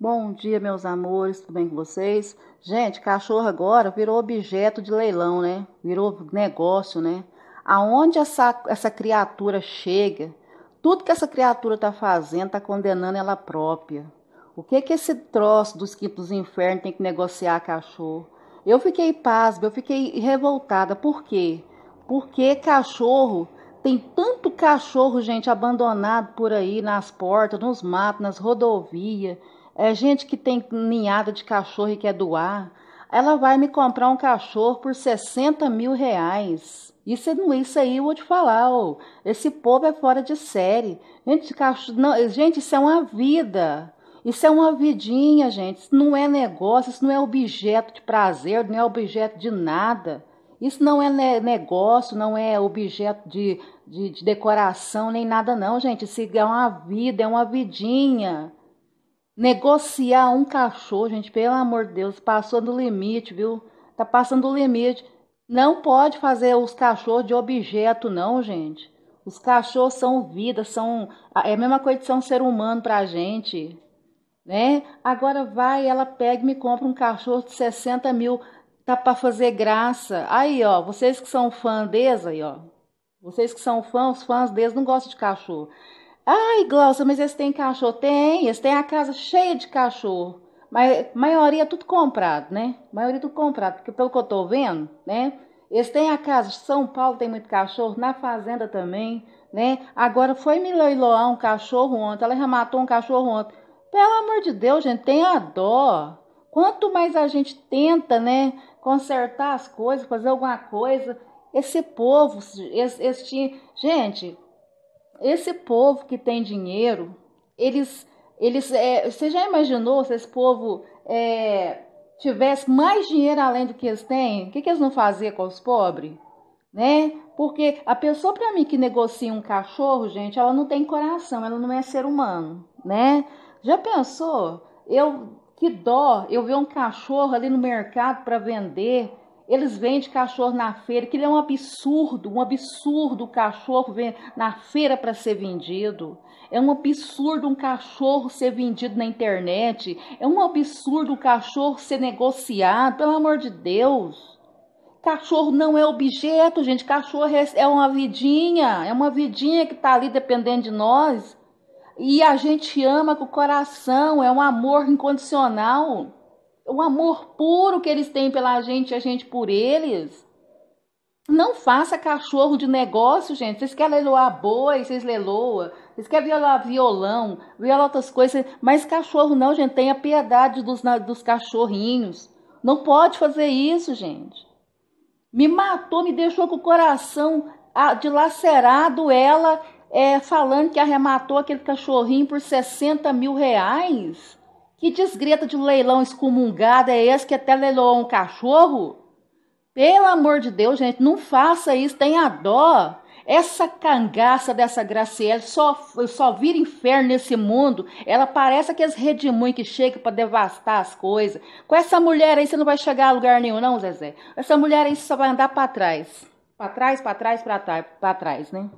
Bom dia, meus amores, tudo bem com vocês? Gente, cachorro agora virou objeto de leilão, né? Virou negócio, né? Aonde essa, essa criatura chega, tudo que essa criatura tá fazendo tá condenando ela própria. O que que esse troço dos quintos infernos tem que negociar cachorro? Eu fiquei pasma, eu fiquei revoltada. Por quê? Porque cachorro tem tanto cachorro, gente, abandonado por aí nas portas, nos matos, nas rodovias é gente que tem ninhada de cachorro e quer doar, ela vai me comprar um cachorro por 60 mil reais. Isso, isso aí eu vou te falar, oh, esse povo é fora de série. Gente, cachorro, não, gente, isso é uma vida. Isso é uma vidinha, gente. Isso não é negócio, isso não é objeto de prazer, não é objeto de nada. Isso não é negócio, não é objeto de, de, de decoração, nem nada, não, gente. Isso é uma vida, é uma vidinha. Negociar um cachorro, gente, pelo amor de Deus, passou do limite, viu? Tá passando do limite. Não pode fazer os cachorros de objeto, não, gente. Os cachorros são vida, são. É a mesma coisa de ser um ser humano pra gente. Né? Agora vai, ela pega e me compra um cachorro de 60 mil. Tá pra fazer graça. Aí, ó, vocês que são fãs deles, aí, ó. Vocês que são fãs, os fãs deles não gostam de cachorro. Ai, Glaucia, mas eles têm cachorro? Tem, eles têm a casa cheia de cachorro. Mas maioria é tudo comprado, né? Maioria é tudo comprado, porque pelo que eu tô vendo, né? Eles têm a casa, São Paulo tem muito cachorro, na fazenda também, né? Agora foi me leiloar um cachorro ontem, ela já matou um cachorro ontem. Pelo amor de Deus, gente, tenha dó. Quanto mais a gente tenta, né, consertar as coisas, fazer alguma coisa, esse povo, esse, esse gente, esse povo que tem dinheiro, eles, eles, é, você já imaginou se esse povo é, tivesse mais dinheiro além do que eles têm? O que, que eles não faziam com os pobres? Né? Porque a pessoa para mim que negocia um cachorro, gente, ela não tem coração, ela não é ser humano, né? Já pensou? Eu que dó, eu ver um cachorro ali no mercado para vender eles vendem cachorro na feira, que é um absurdo, um absurdo o cachorro na feira para ser vendido. É um absurdo um cachorro ser vendido na internet. É um absurdo o cachorro ser negociado, pelo amor de Deus. Cachorro não é objeto, gente. Cachorro é, é uma vidinha, é uma vidinha que está ali dependendo de nós. E a gente ama com o coração, é um amor incondicional o amor puro que eles têm pela gente e a gente por eles. Não faça cachorro de negócio, gente. Vocês querem leiloar boi, vocês leiloam. Vocês querem violar violão, violar outras coisas. Mas cachorro não, gente. Tenha piedade dos, dos cachorrinhos. Não pode fazer isso, gente. Me matou, me deixou com o coração dilacerado ela é, falando que arrematou aquele cachorrinho por 60 mil reais. Que desgreta de leilão excomungado é esse que até leiloou um cachorro? Pelo amor de Deus, gente, não faça isso, tenha dó. Essa cangaça dessa Graciela só, só vira inferno nesse mundo. Ela parece aqueles redimões que chegam para devastar as coisas. Com essa mulher aí você não vai chegar a lugar nenhum, não, Zezé. Essa mulher aí só vai andar para trás. Para trás, para trás, para trás, para trás, né?